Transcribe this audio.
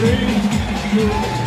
Three, two,